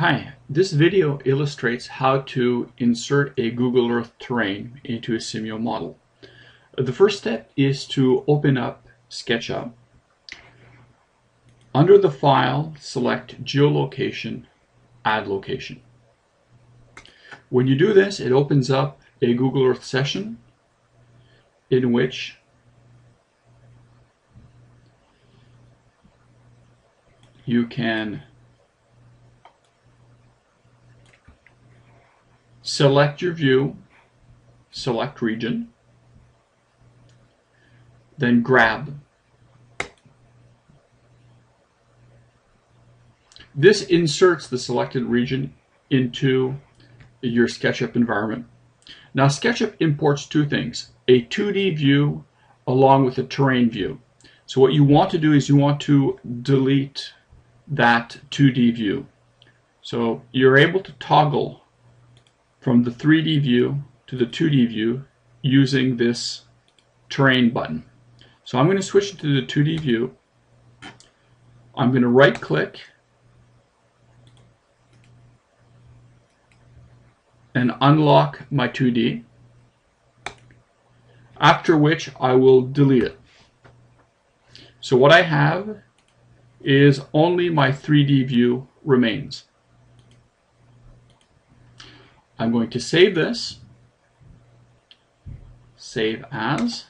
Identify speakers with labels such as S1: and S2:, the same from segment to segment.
S1: Hi, this video illustrates how to insert a Google Earth terrain into a Simio model. The first step is to open up SketchUp. Under the file, select Geolocation, Add Location. When you do this, it opens up a Google Earth session in which you can select your view, select region, then grab. This inserts the selected region into your SketchUp environment. Now SketchUp imports two things, a 2D view along with a terrain view. So what you want to do is you want to delete that 2D view. So you're able to toggle from the 3D view to the 2D view using this terrain button. So I'm going to switch to the 2D view. I'm going to right click and unlock my 2D after which I will delete it. So what I have is only my 3D view remains. I'm going to save this, save as.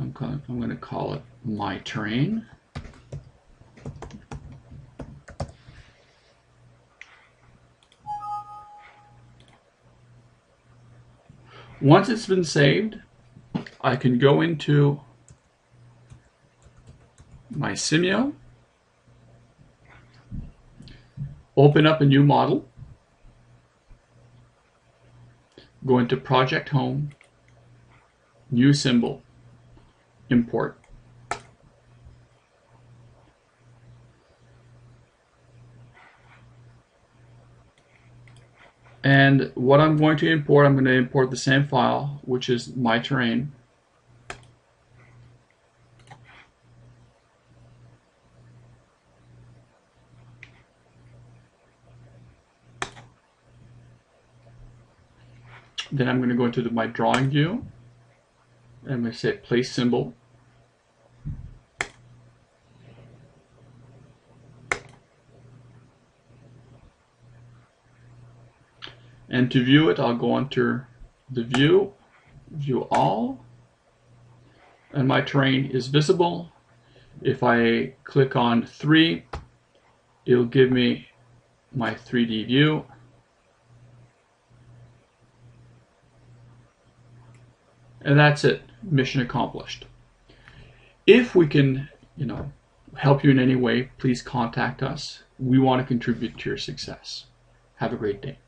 S1: I'm going, to call it my terrain. Once it's been saved, I can go into my Simio open up a new model, go into Project Home, New Symbol, Import. And what I'm going to import, I'm going to import the same file, which is my terrain. Then I'm going to go into the, my drawing view. And I'm going to say place symbol. And to view it, I'll go under the view, view all, and my terrain is visible. If I click on 3, it'll give me my 3D view. And that's it. Mission accomplished. If we can, you know, help you in any way, please contact us. We want to contribute to your success. Have a great day.